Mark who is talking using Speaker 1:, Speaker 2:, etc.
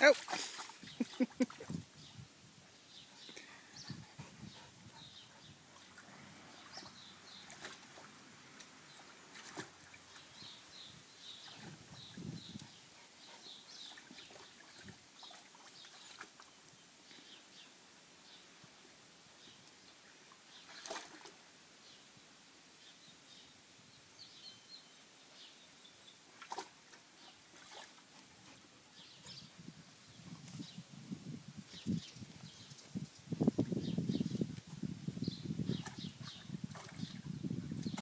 Speaker 1: Oh.